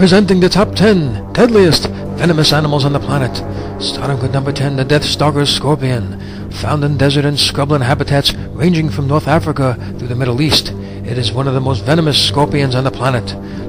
presenting the top 10 deadliest venomous animals on the planet. Starting with number 10, the Death Stalker Scorpion. Found in desert and scrubland habitats ranging from North Africa through the Middle East. It is one of the most venomous scorpions on the planet.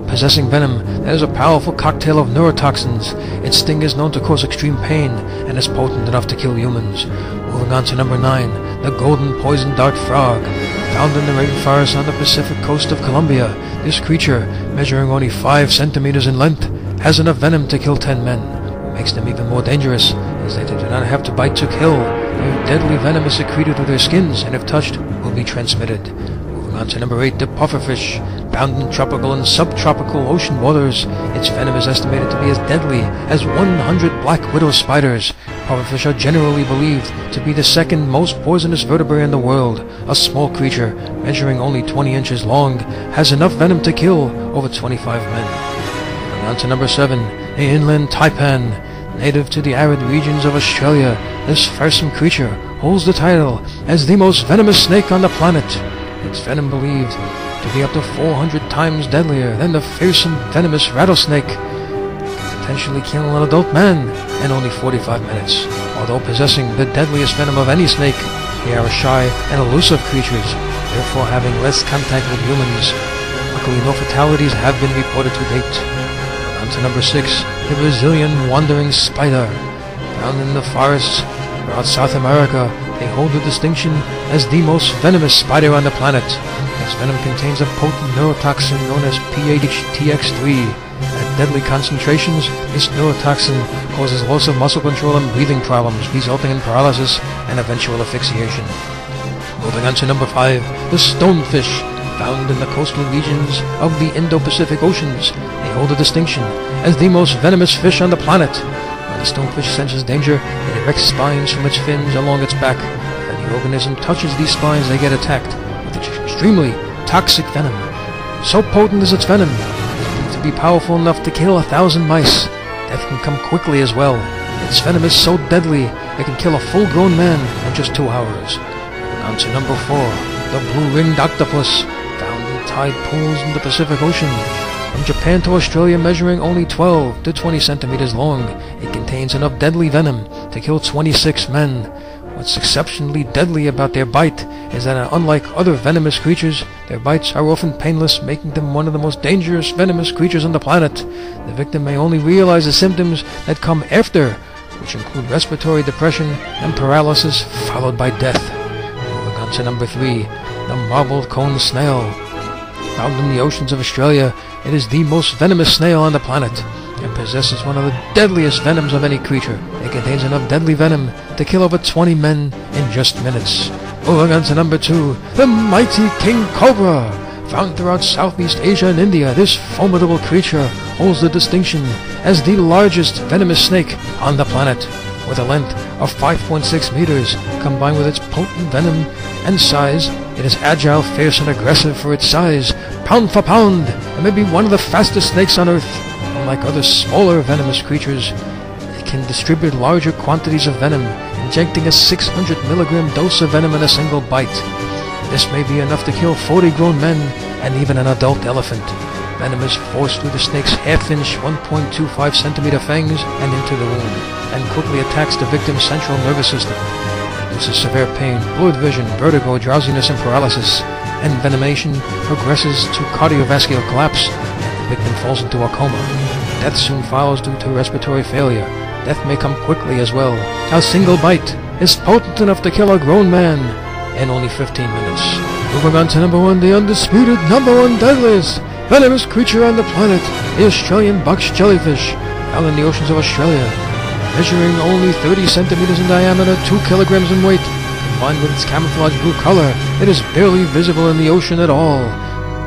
Possessing venom that is a powerful cocktail of neurotoxins, its sting is known to cause extreme pain and is potent enough to kill humans. Moving on to number 9, the Golden Poison Dart Frog. Found in the rainforest on the Pacific coast of Colombia, this creature, measuring only 5 centimeters in length, has enough venom to kill 10 men. What makes them even more dangerous that they do not have to bite to kill. Their deadly venom is secreted through their skins and if touched, will be transmitted. Moving on to number 8, the pufferfish. Found in tropical and subtropical ocean waters, its venom is estimated to be as deadly as 100 black widow spiders. Pufferfish are generally believed to be the second most poisonous vertebrate in the world. A small creature, measuring only 20 inches long, has enough venom to kill over 25 men. Moving on to number 7, the inland taipan. Native to the arid regions of Australia, this fearsome creature holds the title as the most venomous snake on the planet. Its venom believed to be up to 400 times deadlier than the fearsome venomous rattlesnake, potentially killing an adult man in only 45 minutes. Although possessing the deadliest venom of any snake, they are shy and elusive creatures, therefore having less contact with humans. Luckily, no fatalities have been reported to date. On to number 6, the Brazilian wandering spider. Found in the forests throughout South America, they hold the distinction as the most venomous spider on the planet. Its venom contains a potent neurotoxin known as PHTX3. Deadly concentrations, this neurotoxin causes loss of muscle control and breathing problems, resulting in paralysis and eventual asphyxiation. Moving on to number 5, the stonefish. Found in the coastal regions of the Indo-Pacific Oceans, they hold a distinction as the most venomous fish on the planet. When the stonefish senses danger, it erects spines from its fins along its back. When the organism touches these spines, they get attacked with extremely toxic venom. So potent is its venom, be powerful enough to kill a thousand mice. Death can come quickly as well. Its venom is so deadly, it can kill a full-grown man in just two hours. On to number four, the blue-ringed octopus, found in tide pools in the Pacific Ocean. From Japan to Australia, measuring only 12 to 20 centimeters long, it contains enough deadly venom to kill 26 men. What's exceptionally deadly about their bite is that unlike other venomous creatures, their bites are often painless, making them one of the most dangerous venomous creatures on the planet. The victim may only realize the symptoms that come after, which include respiratory depression and paralysis, followed by death. Moving on to number three, the marbled cone snail. Found in the oceans of Australia, it is the most venomous snail on the planet and possesses one of the deadliest venoms of any creature. It contains enough deadly venom to kill over 20 men in just minutes. Moving on to number two, the mighty king cobra. Found throughout Southeast Asia and India, this formidable creature holds the distinction as the largest venomous snake on the planet. With a length of 5.6 meters, combined with its potent venom and size, it is agile, fierce, and aggressive for its size. Pound for pound, it may be one of the fastest snakes on Earth. Unlike other smaller venomous creatures, it can distribute larger quantities of venom, injecting a 600 milligram dose of venom in a single bite. This may be enough to kill 40 grown men and even an adult elephant. Venom is forced through the snake's half-inch, 1.25 centimeter fangs and into the wound, and quickly attacks the victim's central nervous system. This is severe pain, blurred vision, vertigo, drowsiness, and paralysis. Envenomation progresses to cardiovascular collapse, and the victim falls into a coma. Death soon follows due to respiratory failure. Death may come quickly as well. A single bite is potent enough to kill a grown man in only 15 minutes. Moving on to number one, the undisputed number one deadliest venomous creature on the planet, the Australian box jellyfish, found in the oceans of Australia. Measuring only 30 centimeters in diameter, 2 kilograms in weight, combined with its camouflage blue color, it is barely visible in the ocean at all.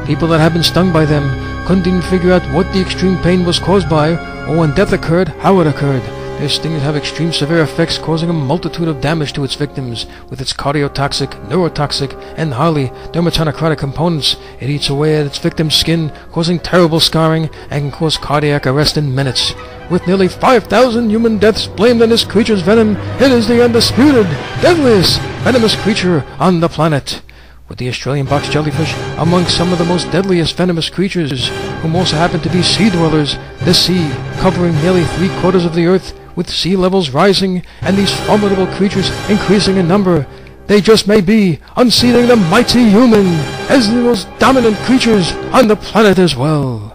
People that have been stung by them couldn't even figure out what the extreme pain was caused by, or when death occurred, how it occurred. Their stings have extreme severe effects, causing a multitude of damage to its victims. With its cardiotoxic, neurotoxic, and highly dermonecrotic components, it eats away at its victim's skin, causing terrible scarring, and can cause cardiac arrest in minutes. With nearly 5,000 human deaths blamed on this creature's venom, it is the undisputed, deadliest, venomous creature on the planet with the Australian box jellyfish among some of the most deadliest venomous creatures, whom also happen to be sea dwellers. this sea, covering nearly three quarters of the earth, with sea levels rising and these formidable creatures increasing in number, they just may be unseating the mighty human as the most dominant creatures on the planet as well.